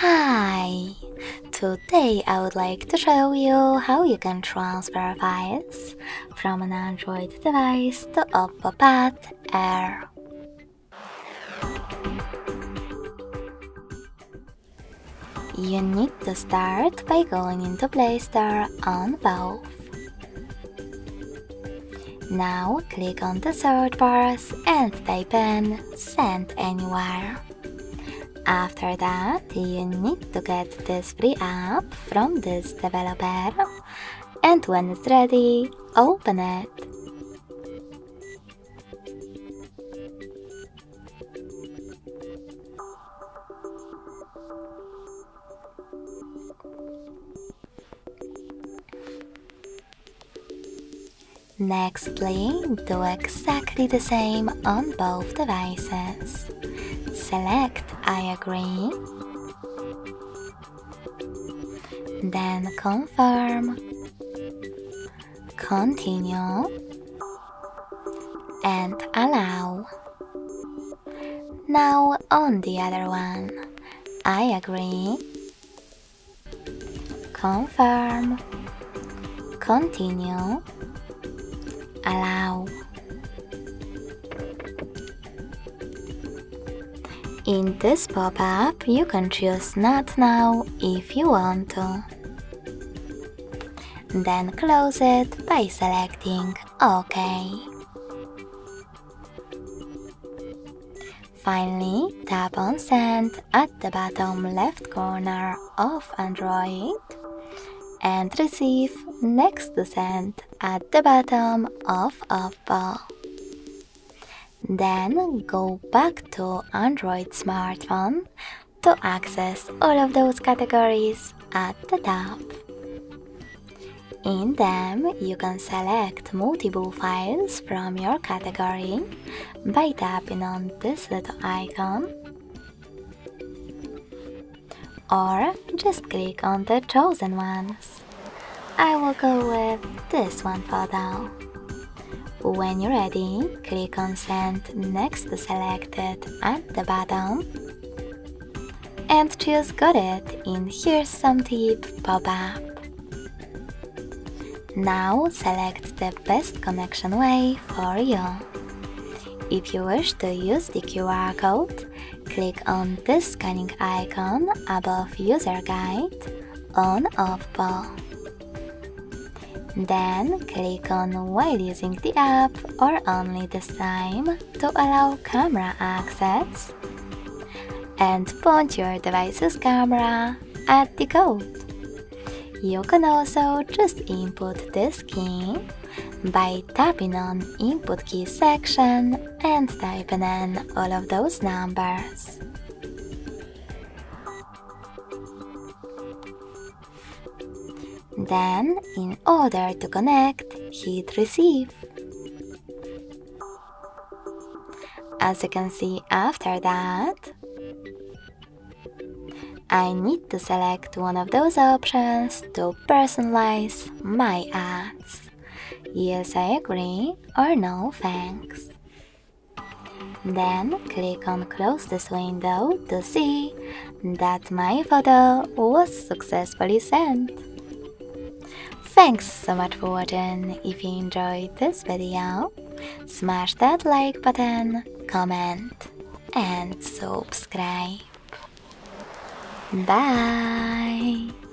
Hi! Today I would like to show you how you can transfer files from an Android device to Oppo Pad Air. You need to start by going into Play Store on both. Now click on the search bars and type in Send Anywhere. After that, you need to get this free app from this developer and when it's ready, open it. Nextly, do exactly the same on both devices. Select I agree, then confirm, continue, and allow. Now on the other one, I agree, confirm, continue, allow. In this pop-up, you can choose Not Now if you want to. Then close it by selecting OK. Finally, tap on Send at the bottom left corner of Android and receive next Send at the bottom of Oppo. Then go back to Android smartphone to access all of those categories at the top. In them, you can select multiple files from your category by tapping on this little icon or just click on the chosen ones. I will go with this one for now. When you're ready, click on Send next to Selected at the bottom and choose Got It in Here's Some Tip pop-up. Now select the best connection way for you. If you wish to use the QR code, click on the scanning icon above User Guide on Oppo. Then click on while using the app or only this time to allow camera access and point your device's camera at the code. You can also just input this key by tapping on input key section and typing in all of those numbers. Then, in order to connect, hit receive. As you can see after that, I need to select one of those options to personalize my ads. Yes, I agree, or no, thanks. Then click on close this window to see that my photo was successfully sent. Thanks so much for watching. If you enjoyed this video, smash that like button, comment and subscribe. Bye!